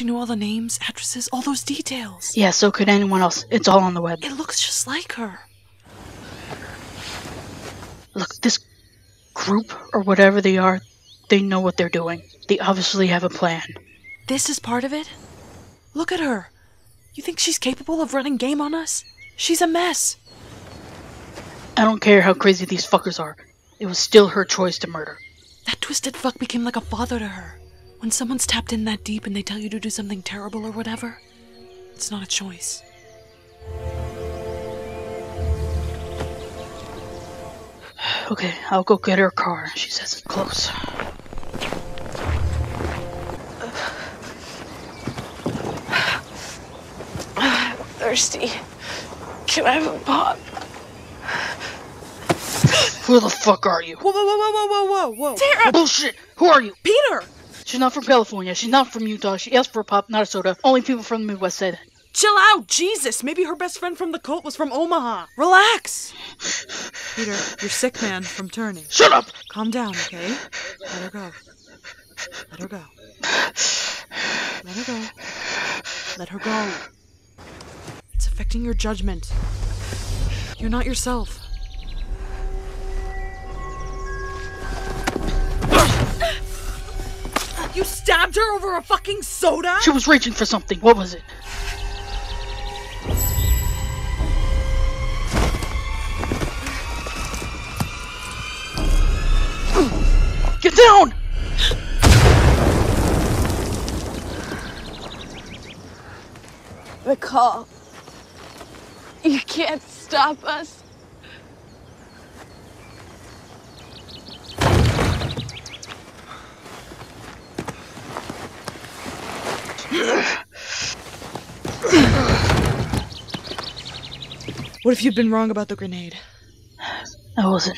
She knew all the names, addresses, all those details. Yeah, so could anyone else. It's all on the web. It looks just like her. Look, this group, or whatever they are, they know what they're doing. They obviously have a plan. This is part of it? Look at her. You think she's capable of running game on us? She's a mess. I don't care how crazy these fuckers are. It was still her choice to murder. That twisted fuck became like a father to her. When someone's tapped in that deep and they tell you to do something terrible or whatever, it's not a choice. Okay, I'll go get her car. She says it's close. Thirsty. Can I have a pop? Who the fuck are you? Whoa, whoa, whoa, whoa, whoa, whoa, whoa! Tara! Bullshit! Who are you? Peter! She's not from California. She's not from Utah. She asked for a pop, not a soda. Only people from the Midwest said. Chill out, Jesus! Maybe her best friend from the cult was from Omaha. Relax! Peter, you're sick, man, from turning. Shut up! Calm down, okay? Let her go. Let her go. Let her go. Let her go. It's affecting your judgment. You're not yourself. You stabbed her over a fucking soda? She was reaching for something. What was it? Get down! The call. You can't stop us. What if you'd been wrong about the grenade? I wasn't.